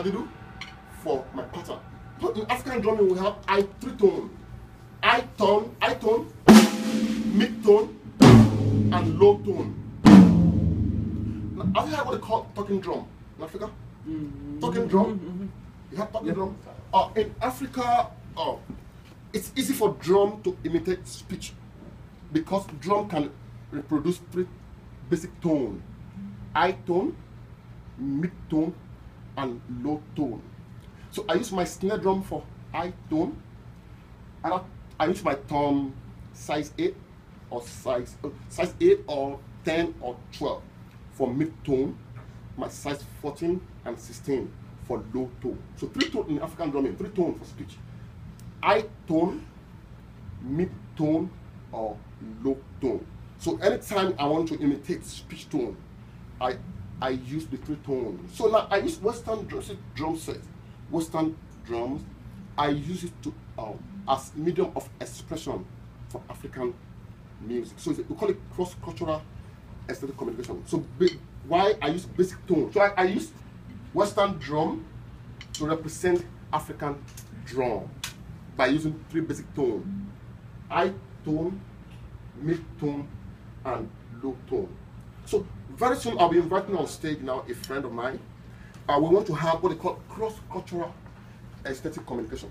I did do for my pattern. But in African drumming, we have I three tone, I tone, I tone, mid tone, and low tone. Now, have you heard what they call talking drum in Africa? Talking drum. You have talking drum. Uh, in Africa, uh, it's easy for drum to imitate speech because drum can reproduce three basic tone: high tone, mid tone, and low tone. So I use my snare drum for high tone, and I, I use my tom size eight or size uh, size eight or ten or twelve for mid tone, my size fourteen and sixteen for low tone. So three tone in African drumming, three tone for speech: high tone, mid tone, or low tone. So anytime I want to imitate speech tone, I I use the three tones. So now I use Western drum, drum set, Western drums. I use it to um, as medium of expression for African music. So we call it cross-cultural aesthetic communication. So ba- why I use basic tone? So I, I use Western drum to represent African drum by using three basic tones: high tone, mid tone, and low tone. So very soon I'll be inviting on stage now a friend of mine. Uh, we want to have what they call cross-cultural aesthetic communication.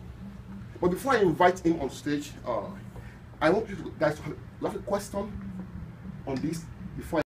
But before I invite him on stage, uh, I want you guys to have, have a question on this before. I